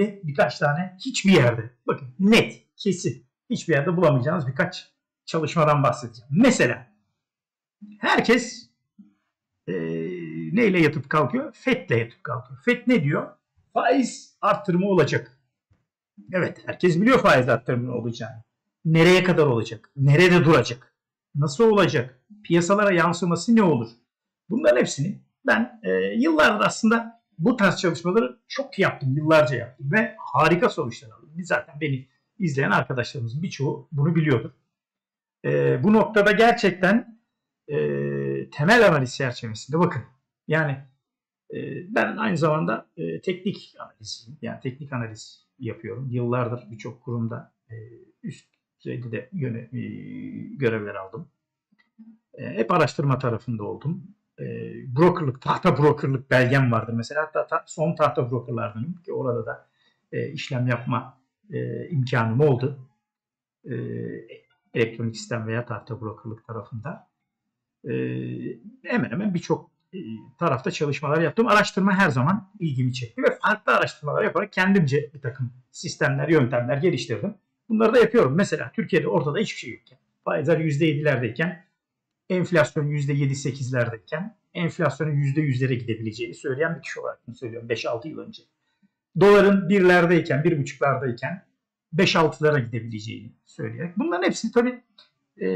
önemli birkaç tane hiçbir yerde bakın net kesin hiçbir yerde bulamayacağınız birkaç çalışmadan bahsedeceğim. Mesela herkes e, neyle yatıp kalkıyor? FED'le yatıp kalkıyor. FED ne diyor? Faiz arttırımı olacak. Evet herkes biliyor faiz arttırımı olacağını. Nereye kadar olacak? Nerede duracak? Nasıl olacak? Piyasalara yansıması ne olur? Bunların hepsini ben e, yıllardır aslında bu tarz çalışmaları çok yaptım. Yıllarca yaptım ve harika sonuçlar aldım. Zaten beni izleyen arkadaşlarımızın birçoğu bunu biliyordur. E, bu noktada gerçekten e, temel analiz çerçevesinde bakın. Yani e, ben aynı zamanda e, teknik analiziyim. Yani teknik analiz yapıyorum. Yıllardır birçok kurumda e, üst düzeyde de yöne, e, görevler aldım. E, hep araştırma tarafında oldum. E, brokerlık, tahta brokerlık belgem vardır. Mesela hatta ta, son tahta brokerlardanım ki orada da e, işlem yapma e, imkanım oldu. E, elektronik sistem veya tahta brokerlık tarafında. E, hemen hemen birçok e, tarafta çalışmalar yaptım. Araştırma her zaman ilgimi çekti ve farklı araştırmalar yaparak kendimce bir takım sistemler, yöntemler geliştirdim. Bunları da yapıyorum. Mesela Türkiye'de ortada hiçbir şey yokken, faizler %7'lerdeyken, enflasyon %7-8'lerdeyken, enflasyonun %100'lere gidebileceğini söyleyen bir kişi olarak bunu söylüyorum 5-6 yıl önce. Doların birlerdeyken, bir buçuklardayken 5-6'lara gidebileceğini söyleyerek. Bunların hepsini tabii e,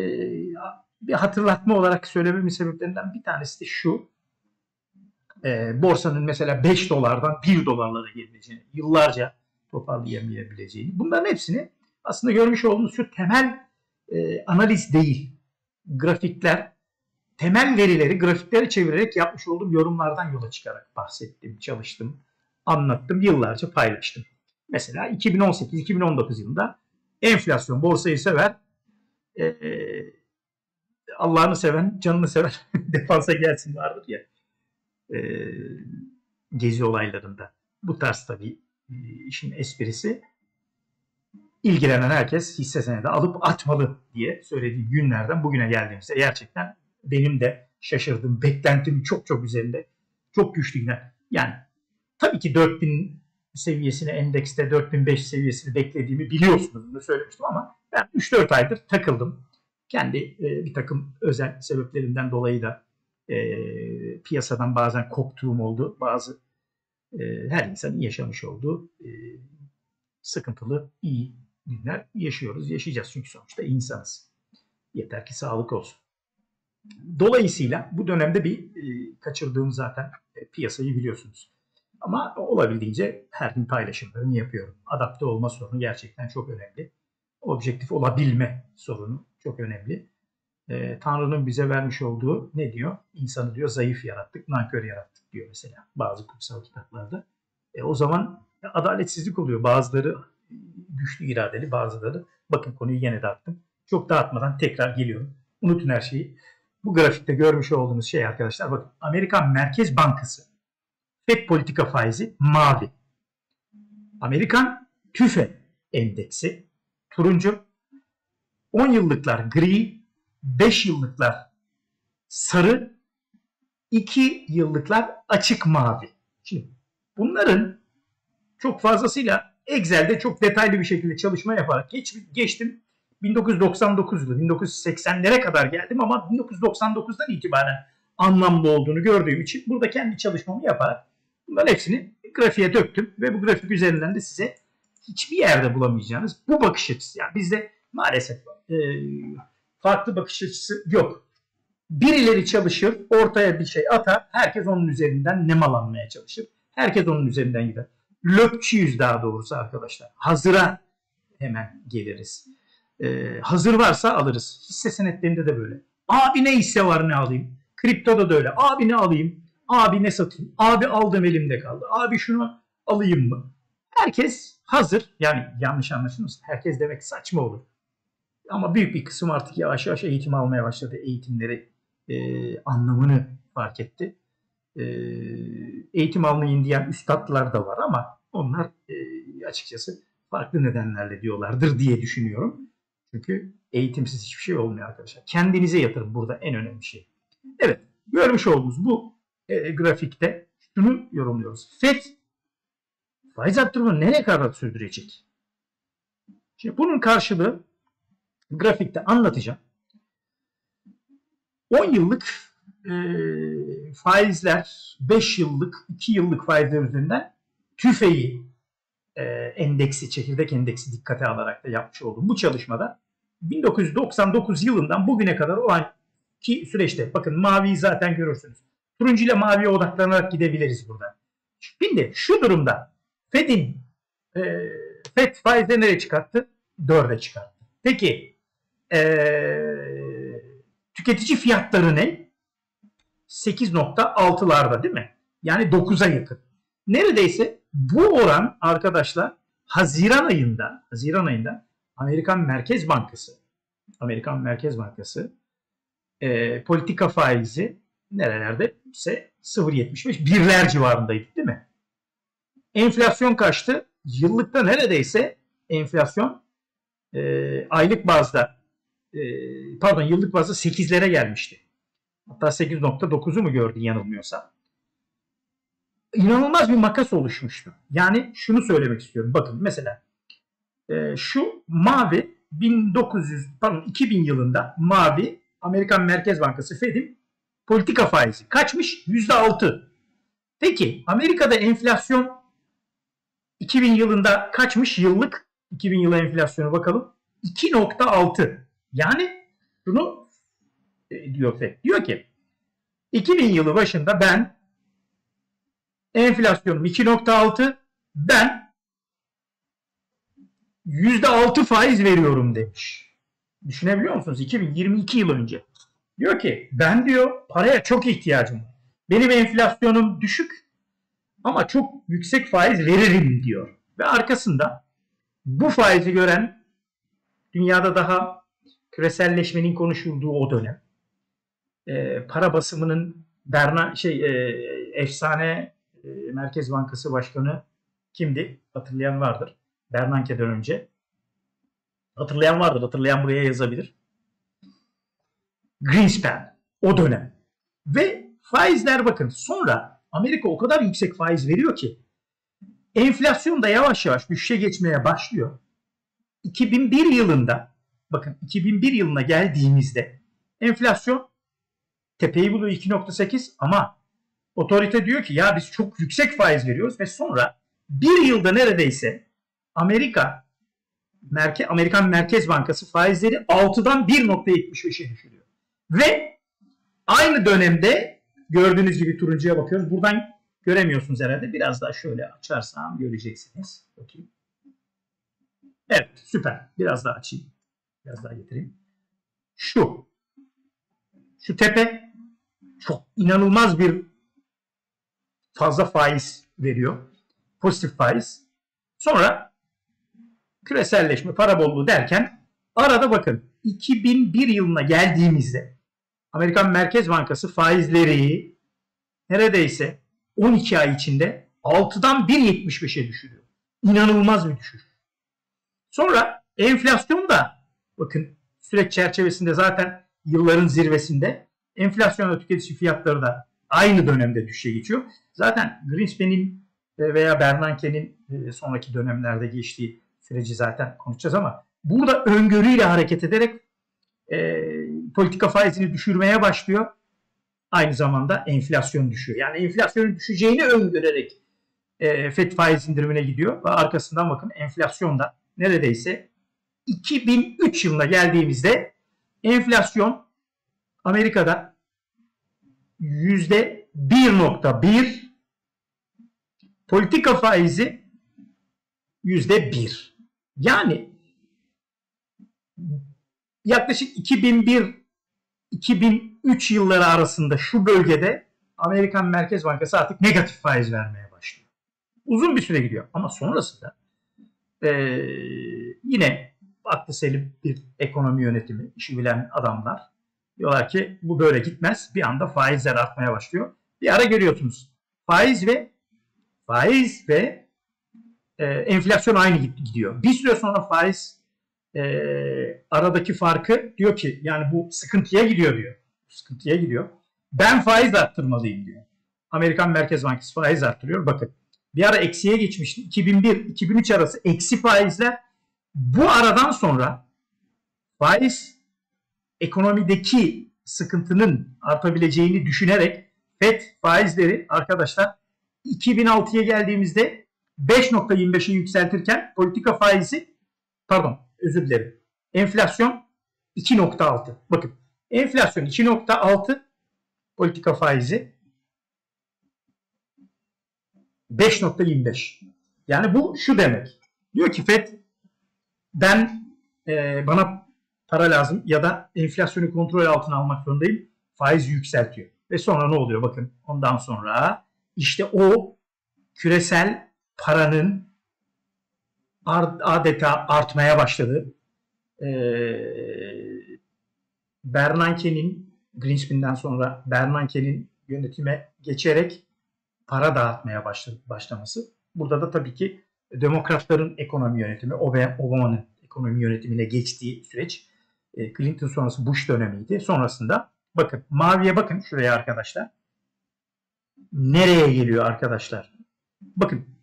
bir hatırlatma olarak söylememin sebeplerinden bir tanesi de şu. E, borsanın mesela 5 dolardan 1 dolarlara gelebileceğini, yıllarca toparlayamayabileceğini. Bunların hepsini aslında görmüş olduğunuz şu temel e, analiz değil. Grafikler, temel verileri grafiklere çevirerek yapmış olduğum yorumlardan yola çıkarak bahsettim, çalıştım, anlattım, yıllarca paylaştım. Mesela 2018-2019 yılında enflasyon borsayı sever, e, e, Allah'ını seven, canını seven defansa gelsin vardır ya e, gezi olaylarında. Bu tarz tabii e, işin esprisi. İlgilenen herkes hisse senedi alıp atmalı diye söylediği günlerden bugüne geldiğimizde gerçekten benim de şaşırdığım, beklentim çok çok üzerinde çok güçlü günler. Yani tabii ki 4000 seviyesini endekste 4005 seviyesini beklediğimi biliyorsunuz. Bunu söylemiştim ama ben 3-4 aydır takıldım. Kendi e, bir takım özel sebeplerimden dolayı da e, piyasadan bazen koptuğum oldu. Bazı e, her insanın yaşamış olduğu e, sıkıntılı, iyi günler yaşıyoruz, yaşayacağız. Çünkü sonuçta insanız. Yeter ki sağlık olsun. Dolayısıyla bu dönemde bir e, kaçırdığım zaten e, piyasayı biliyorsunuz. Ama olabildiğince her gün paylaşımlarımı yapıyorum. Adapte olma sorunu gerçekten çok önemli. Objektif olabilme sorunu çok önemli. E, Tanrı'nın bize vermiş olduğu ne diyor? İnsanı diyor zayıf yarattık, nankör yarattık diyor mesela bazı kutsal kitaplarda. E, o zaman adaletsizlik oluyor. Bazıları güçlü iradeli, bazıları bakın konuyu yine dağıttım. Çok dağıtmadan tekrar geliyorum. Unutun her şeyi. Bu grafikte görmüş olduğunuz şey arkadaşlar bakın Amerikan Merkez Bankası FED politika faizi mavi. Amerikan TÜFE endeksi turuncu. 10 yıllıklar gri, 5 yıllıklar sarı, 2 yıllıklar açık mavi. Şimdi bunların çok fazlasıyla Excel'de çok detaylı bir şekilde çalışma yaparak geç, geçtim. 1999 yılı, 1980'lere kadar geldim ama 1999'dan itibaren anlamlı olduğunu gördüğüm için burada kendi çalışmamı yaparak bunların hepsini grafiğe döktüm ve bu grafik üzerinden de size hiçbir yerde bulamayacağınız bu bakış açısı. Yani bizde maalesef e, farklı bakış açısı yok. Birileri çalışır, ortaya bir şey atar, herkes onun üzerinden nemalanmaya çalışır. Herkes onun üzerinden gider. Löpçüyüz daha doğrusu arkadaşlar. Hazıra hemen geliriz. Ee, hazır varsa alırız. Hisse senetlerinde de böyle. Abi ne hisse var ne alayım. Kriptoda da öyle. Abi ne alayım? Abi ne satayım? Abi aldım elimde kaldı. Abi şunu alayım mı? Herkes hazır. Yani yanlış anlaşılmasın. Herkes demek saçma olur. Ama büyük bir kısım artık yavaş yavaş eğitim almaya başladı. Eğitimleri e, anlamını fark etti. E, eğitim almayın diyen üstadlar da var ama onlar e, açıkçası farklı nedenlerle diyorlardır diye düşünüyorum. Çünkü eğitimsiz hiçbir şey olmuyor arkadaşlar. Kendinize yatırın burada en önemli şey. Evet görmüş olduğunuz bu e, grafikte şunu yorumluyoruz. FED faiz arttırımı nereye kadar sürdürecek? Şimdi bunun karşılığı grafikte anlatacağım. 10 yıllık e, faizler, 5 yıllık, 2 yıllık faizler üzerinden tüfeği e, endeksi, çekirdek endeksi dikkate alarak da yapmış olduğum bu çalışmada 1999 yılından bugüne kadar o anki süreçte bakın maviyi zaten görürsünüz. Turuncu ile maviye odaklanarak gidebiliriz burada. Şimdi şu durumda Fed'in e, Fed faizleri nereye çıkarttı? 4'e çıkarttı. Peki e, tüketici fiyatları ne? 8.6'larda değil mi? Yani 9'a yakın. Neredeyse bu oran arkadaşlar Haziran ayında Haziran ayında Amerikan Merkez Bankası Amerikan Merkez Bankası e, politika faizi nerelerde ise 0.75 birler civarındaydı değil mi? Enflasyon kaçtı? Yıllıkta neredeyse enflasyon e, aylık bazda e, pardon yıllık bazda 8'lere gelmişti. Hatta 8.9'u mu gördü yanılmıyorsam. İnanılmaz bir makas oluşmuştu. Yani şunu söylemek istiyorum. Bakın mesela e, şu mavi 1900 pardon 2000 yılında mavi Amerikan Merkez Bankası Fed'in politika faizi kaçmış? %6. Peki Amerika'da enflasyon 2000 yılında kaçmış yıllık? 2000 yılı enflasyonu bakalım. 2.6. Yani şunu e, diyor Fed. Diyor ki 2000 yılı başında ben enflasyonum 2.6 ben %6 faiz veriyorum demiş. Düşünebiliyor musunuz? 2022 yıl önce. Diyor ki ben diyor paraya çok ihtiyacım var. Benim enflasyonum düşük ama çok yüksek faiz veririm diyor. Ve arkasında bu faizi gören dünyada daha küreselleşmenin konuşulduğu o dönem e, para basımının Berna şey e, efsane e, Merkez Bankası Başkanı kimdi? Hatırlayan vardır. Bernanke'den önce. Hatırlayan vardır. Hatırlayan buraya yazabilir. Greenspan. O dönem. Ve faizler bakın sonra Amerika o kadar yüksek faiz veriyor ki enflasyon da yavaş yavaş düşüşe geçmeye başlıyor. 2001 yılında bakın 2001 yılına geldiğimizde enflasyon tepeyi buluyor 2.8 ama otorite diyor ki ya biz çok yüksek faiz veriyoruz ve sonra bir yılda neredeyse Amerika Merke, Amerikan Merkez Bankası faizleri 6'dan 1.75'e düşürüyor. Ve aynı dönemde gördüğünüz gibi turuncuya bakıyoruz. Buradan göremiyorsunuz herhalde. Biraz daha şöyle açarsam göreceksiniz. Bakayım. Evet süper. Biraz daha açayım. Biraz daha getireyim. Şu. Şu tepe çok inanılmaz bir fazla faiz veriyor. Pozitif faiz. Sonra küreselleşme, para bolluğu derken arada bakın 2001 yılına geldiğimizde Amerikan Merkez Bankası faizleri neredeyse 12 ay içinde 6'dan 1.75'e düşürüyor. İnanılmaz bir düşüş. Sonra enflasyon da bakın süreç çerçevesinde zaten yılların zirvesinde enflasyon ve tüketici fiyatları da aynı dönemde düşüşe geçiyor. Zaten Greenspan'in veya Bernanke'nin e, sonraki dönemlerde geçtiği süreci zaten konuşacağız ama burada öngörüyle hareket ederek e, politika faizini düşürmeye başlıyor. Aynı zamanda enflasyon düşüyor. Yani enflasyonun düşeceğini öngörerek e, FED faiz indirimine gidiyor ve arkasından bakın enflasyon da neredeyse 2003 yılına geldiğimizde enflasyon Amerika'da yüzde 1.1 politika faizi yüzde 1. Yani yaklaşık 2001 2003 yılları arasında şu bölgede Amerikan Merkez Bankası artık negatif faiz vermeye başlıyor. Uzun bir süre gidiyor ama sonrasında e, yine aklı selim bir ekonomi yönetimi, işi bilen adamlar diyorlar ki bu böyle gitmez. Bir anda faizler artmaya başlıyor. Bir ara görüyorsunuz. Faiz ve faiz ve e, enflasyon aynı gidiyor. Bir süre sonra faiz e, aradaki farkı diyor ki yani bu sıkıntıya gidiyor diyor. Sıkıntıya gidiyor. Ben faiz arttırmalıyım diyor. Amerikan Merkez Bankası faiz arttırıyor. Bakın bir ara eksiye geçmişti. 2001-2003 arası eksi faizler. Bu aradan sonra faiz ekonomideki sıkıntının artabileceğini düşünerek FED faizleri arkadaşlar 2006'ya geldiğimizde 5.25'e yükseltirken politika faizi pardon özür dilerim. Enflasyon 2.6. Bakın enflasyon 2.6 politika faizi 5.25. Yani bu şu demek. Diyor ki FED ben e, bana para lazım ya da enflasyonu kontrol altına almak zorundayım. Faiz yükseltiyor. Ve sonra ne oluyor? Bakın ondan sonra işte o küresel paranın adeta artmaya başladı. Ee, Bernanke'nin Greenspan'den sonra Bernanke'nin yönetime geçerek para dağıtmaya başladı, başlaması. Burada da tabii ki demokratların ekonomi yönetimi, Obama'nın ekonomi yönetimine geçtiği süreç e, Clinton sonrası Bush dönemiydi. Sonrasında bakın maviye bakın şuraya arkadaşlar. Nereye geliyor arkadaşlar? Bakın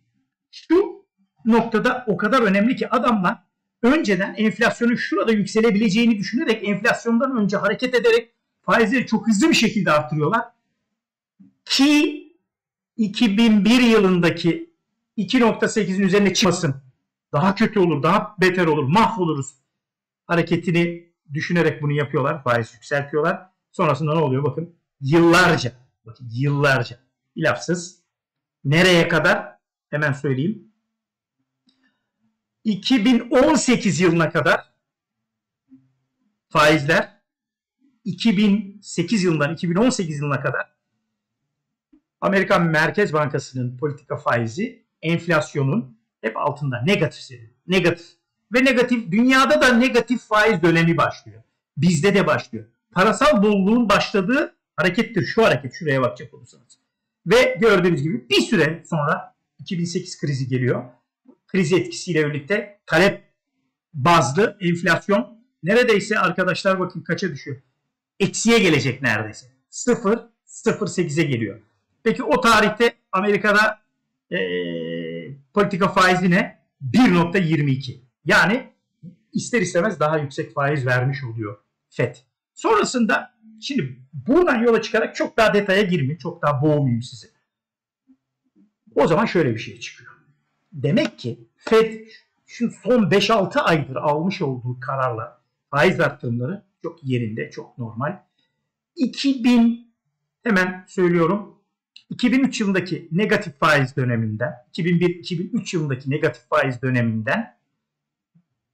şu noktada o kadar önemli ki adamlar önceden enflasyonun şurada yükselebileceğini düşünerek enflasyondan önce hareket ederek faizleri çok hızlı bir şekilde arttırıyorlar. Ki 2001 yılındaki 2.8'in üzerine çıkmasın. Daha kötü olur, daha beter olur, mahvoluruz hareketini düşünerek bunu yapıyorlar. Faiz yükseltiyorlar. Sonrasında ne oluyor? Bakın yıllarca, bakın yıllarca lafsız nereye kadar hemen söyleyeyim. 2018 yılına kadar faizler 2008 yılından 2018 yılına kadar Amerikan Merkez Bankası'nın politika faizi enflasyonun hep altında negatif Negatif. Ve negatif dünyada da negatif faiz dönemi başlıyor. Bizde de başlıyor. Parasal bolluğun başladığı harekettir. Şu hareket şuraya bakacak olursanız. Ve gördüğünüz gibi bir süre sonra 2008 krizi geliyor. Kriz etkisiyle birlikte talep bazlı enflasyon neredeyse arkadaşlar bakın kaça düşüyor. Eksiye gelecek neredeyse. 0 0.8'e geliyor. Peki o tarihte Amerika'da e, politika faizi ne? 1.22. Yani ister istemez daha yüksek faiz vermiş oluyor FED. Sonrasında şimdi buradan yola çıkarak çok daha detaya girmeyeyim. Çok daha boğmayayım sizi. O zaman şöyle bir şey çıkıyor. Demek ki FED şu son 5-6 aydır almış olduğu kararla faiz arttırımları çok yerinde, çok normal. 2000 hemen söylüyorum 2003 yılındaki negatif faiz döneminden, 2001-2003 yılındaki negatif faiz döneminden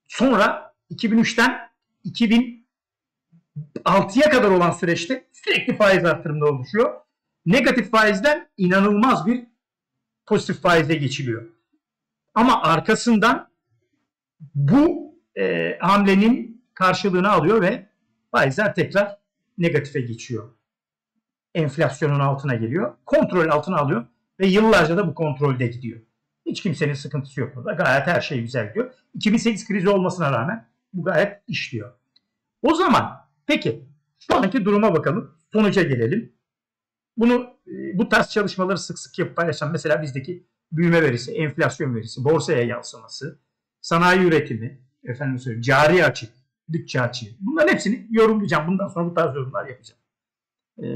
sonra 2003'ten 2006'ya kadar olan süreçte sürekli faiz artırımda oluşuyor. Negatif faizden inanılmaz bir pozitif faize geçiliyor. Ama arkasından bu e, hamlenin karşılığını alıyor ve faizler tekrar negatife geçiyor enflasyonun altına geliyor. Kontrol altına alıyor ve yıllarca da bu kontrolde gidiyor. Hiç kimsenin sıkıntısı yok burada. Gayet her şey güzel gidiyor. 2008 krizi olmasına rağmen bu gayet işliyor. O zaman peki anki duruma bakalım. Sonuca gelelim. Bunu e, bu tarz çalışmaları sık sık yapıp paylaşan mesela bizdeki büyüme verisi, enflasyon verisi, borsaya yansıması, sanayi üretimi, efendim söyleyeyim, cari açık, bütçe açığı. Bunların hepsini yorumlayacağım. Bundan sonra bu tarz yorumlar yapacağım e,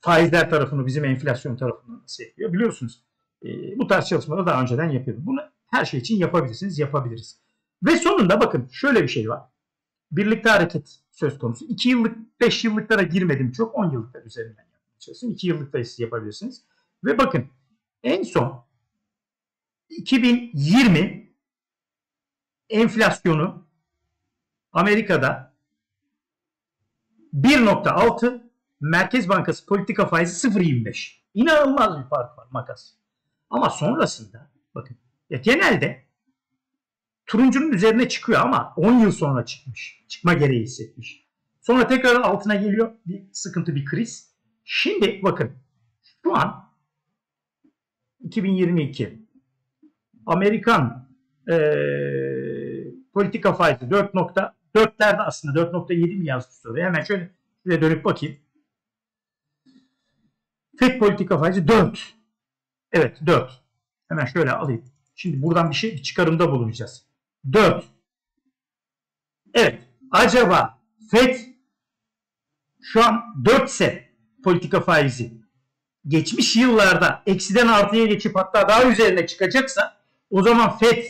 faizler tarafını bizim enflasyon tarafından nasıl yapıyor biliyorsunuz. E, bu tarz çalışmaları daha önceden yapıyordum. Bunu her şey için yapabilirsiniz, yapabiliriz. Ve sonunda bakın şöyle bir şey var. Birlikte hareket söz konusu. 2 yıllık, 5 yıllıklara girmedim çok. 10 yıllıklar üzerinden çalıştım. 2 yıllıkta siz yapabilirsiniz. Ve bakın en son 2020 enflasyonu Amerika'da 1.6 Merkez Bankası politika faizi 0.25. İnanılmaz bir fark var makas. Ama sonrasında bakın ya genelde turuncunun üzerine çıkıyor ama 10 yıl sonra çıkmış. Çıkma gereği hissetmiş. Sonra tekrar altına geliyor bir sıkıntı, bir kriz. Şimdi bakın şu an 2022 Amerikan e, politika faizi 4.4'lerde aslında 4.7 mi yazdı soruya. Hemen şöyle şuraya dönüp bakayım. FED politika faizi 4. Evet 4. Hemen şöyle alayım. Şimdi buradan bir şey bir çıkarımda bulunacağız. 4. Evet. Acaba FED şu an 4 ise politika faizi geçmiş yıllarda eksiden artıya geçip hatta daha üzerine çıkacaksa o zaman FED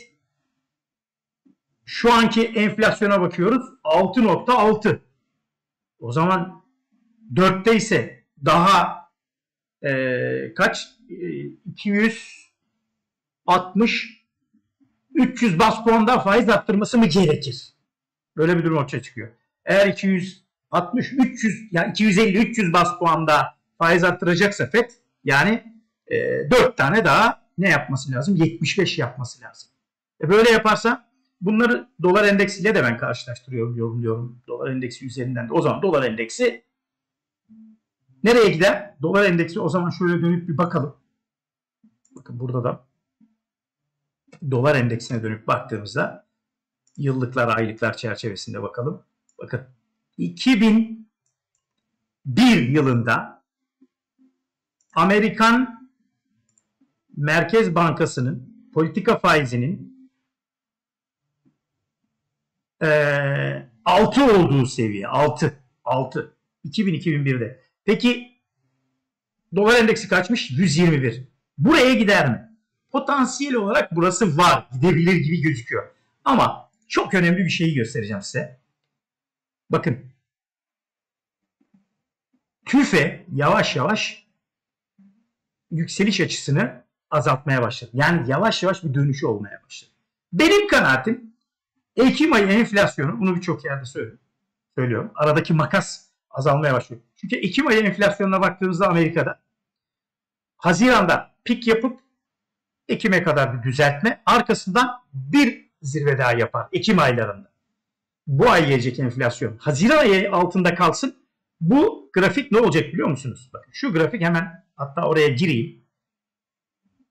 şu anki enflasyona bakıyoruz 6.6. O zaman 4'te ise daha e, kaç? E, 260 300 bas puan faiz arttırması mı gerekir? Böyle bir durum ortaya çıkıyor. Eğer 260 300 yani 250 300 bas puanda faiz arttıracaksa FED yani e, 4 tane daha ne yapması lazım? 75 yapması lazım. E böyle yaparsa bunları dolar endeksiyle de ben karşılaştırıyorum, yorumluyorum. Dolar endeksi üzerinden de. O zaman dolar endeksi nereye gider? Dolar endeksi o zaman şöyle dönüp bir bakalım. Bakın burada da dolar endeksine dönüp baktığımızda yıllıklar, aylıklar çerçevesinde bakalım. Bakın 2001 yılında Amerikan Merkez Bankası'nın politika faizinin e, 6 olduğu seviye. 6. 6. 2000-2001'de. Peki dolar endeksi kaçmış? 121. Buraya gider mi? Potansiyel olarak burası var. Gidebilir gibi gözüküyor. Ama çok önemli bir şeyi göstereceğim size. Bakın. TÜFE yavaş yavaş yükseliş açısını azaltmaya başladı. Yani yavaş yavaş bir dönüşü olmaya başladı. Benim kanaatim Ekim ayı enflasyonu, bunu birçok yerde söylüyorum. söylüyorum. Aradaki makas azalmaya başlıyor. Çünkü Ekim ayı enflasyonuna baktığımızda Amerika'da Haziran'da pik yapıp Ekim'e kadar bir düzeltme. Arkasından bir zirve daha yapar Ekim aylarında. Bu ay gelecek enflasyon Haziran ayı altında kalsın. Bu grafik ne olacak biliyor musunuz? Bakın şu grafik hemen hatta oraya gireyim.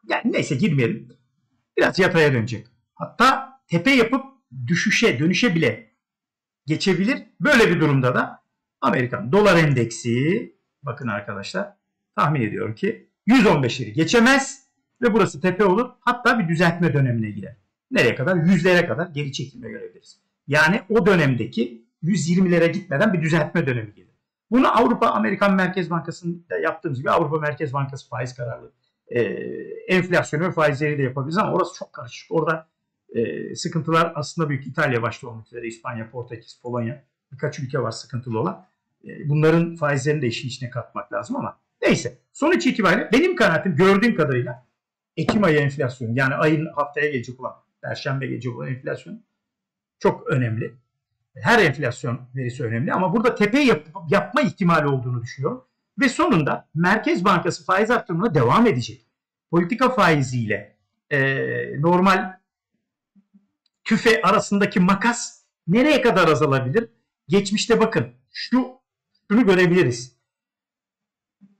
Yani neyse girmeyelim. Biraz yataya dönecek. Hatta tepe yapıp düşüşe, dönüşe bile geçebilir. Böyle bir durumda da Amerikan dolar endeksi bakın arkadaşlar tahmin ediyorum ki 115'leri geçemez ve burası tepe olur. Hatta bir düzeltme dönemine girer. Nereye kadar? Yüzlere kadar geri çekilme görebiliriz. Yani o dönemdeki 120'lere gitmeden bir düzeltme dönemi gelir. Bunu Avrupa Amerikan Merkez Bankası'nda yaptığımız gibi Avrupa Merkez Bankası faiz kararlı e, enflasyonu ve faizleri de yapabiliriz ama orası çok karışık. Orada e, sıkıntılar aslında büyük İtalya başta olmak üzere İspanya, Portekiz, Polonya birkaç ülke var sıkıntılı olan. E, bunların faizlerini de işin içine katmak lazım ama neyse. Sonuç itibariyle benim kanaatim gördüğüm kadarıyla Ekim ayı enflasyonu yani ayın haftaya gelecek olan Perşembe gelecek olan enflasyon çok önemli. Her enflasyon verisi önemli ama burada tepe yap, yapma ihtimali olduğunu düşünüyorum. Ve sonunda Merkez Bankası faiz arttırımına devam edecek. Politika faiziyle e, normal tüfe arasındaki makas nereye kadar azalabilir? Geçmişte bakın şu şunu görebiliriz.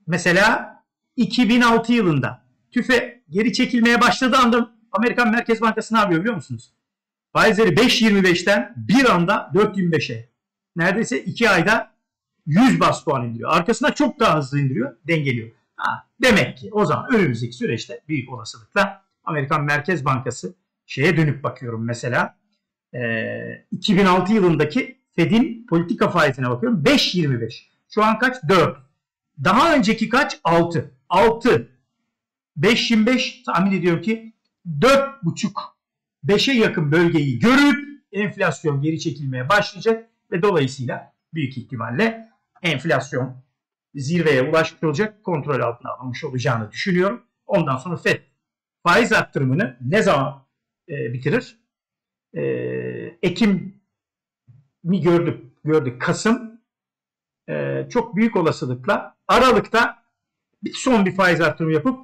Mesela 2006 yılında tüfe geri çekilmeye başladığı anda Amerikan Merkez Bankası ne yapıyor biliyor musunuz? Faizleri 5.25'ten bir anda 4.25'e neredeyse 2 ayda 100 bas puan indiriyor. Arkasına çok daha hızlı indiriyor, dengeliyor. Ha, demek ki o zaman önümüzdeki süreçte büyük olasılıkla Amerikan Merkez Bankası şeye dönüp bakıyorum mesela e, 2006 yılındaki Fed'in politika faizine bakıyorum 5.25. Şu an kaç? 4. Daha önceki kaç? 6. 6. 5.25 tahmin ediyorum ki 4.5 5'e yakın bölgeyi görüp enflasyon geri çekilmeye başlayacak ve dolayısıyla büyük ihtimalle enflasyon zirveye ulaşmış olacak, kontrol altına alınmış olacağını düşünüyorum. Ondan sonra FED faiz arttırımını ne zaman e, bitirir. E, Ekim mi gördük? Gördük. Kasım e, çok büyük olasılıkla Aralık'ta bir son bir faiz artırımı yapıp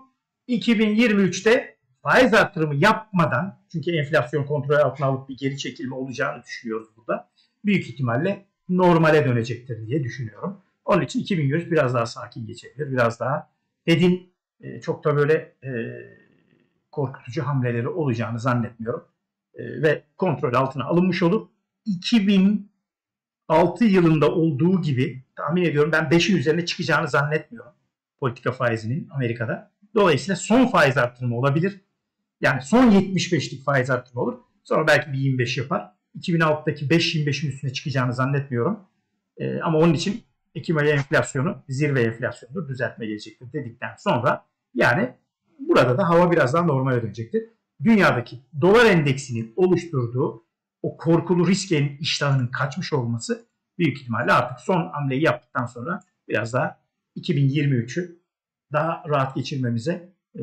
2023'te faiz artırımı yapmadan çünkü enflasyon kontrol altına alıp bir geri çekilme olacağını düşünüyoruz burada. Büyük ihtimalle normale dönecektir diye düşünüyorum. Onun için 2023 biraz daha sakin geçebilir. Biraz daha Fed'in e, çok da böyle e, korkutucu hamleleri olacağını zannetmiyorum. E, ve kontrol altına alınmış olur. 2006 yılında olduğu gibi tahmin ediyorum ben 5'in üzerine çıkacağını zannetmiyorum. Politika faizinin Amerika'da. Dolayısıyla son faiz arttırımı olabilir. Yani son 75'lik faiz artırımı olur. Sonra belki bir 25 yapar. 2006'daki 5-25'in üstüne çıkacağını zannetmiyorum. Ee, ama onun için Ekim ayı enflasyonu zirve enflasyonudur. Düzeltme gelecektir dedikten sonra yani burada da hava biraz daha normale dönecektir. Dünyadaki dolar endeksinin oluşturduğu o korkulu riskenin iştahının kaçmış olması büyük ihtimalle artık son hamleyi yaptıktan sonra biraz daha 2023'ü daha rahat geçirmemize e,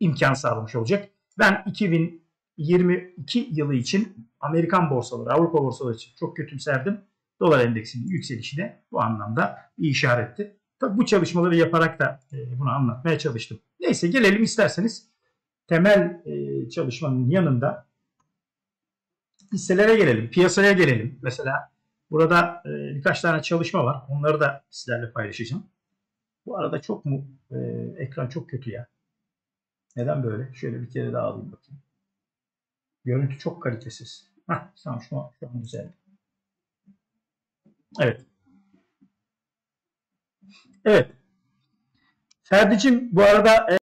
imkan sağlamış olacak. Ben 2022 yılı için Amerikan borsaları, Avrupa borsaları için çok kötümserdim. Dolar endeksinin yükselişi de bu anlamda bir işaretti. Tabii bu çalışmaları yaparak da e, bunu anlatmaya çalıştım. Neyse gelelim isterseniz temel e, çalışmanın yanında hisselere gelelim, piyasaya gelelim. Mesela burada e, birkaç tane çalışma var. Onları da sizlerle paylaşacağım. Bu arada çok mu ekran çok kötü ya. Neden böyle? Şöyle bir kere daha alayım bakayım. Görüntü çok kalitesiz. Heh, tamam şu şu an güzel. Evet. Evet. Ferdi'cim bu arada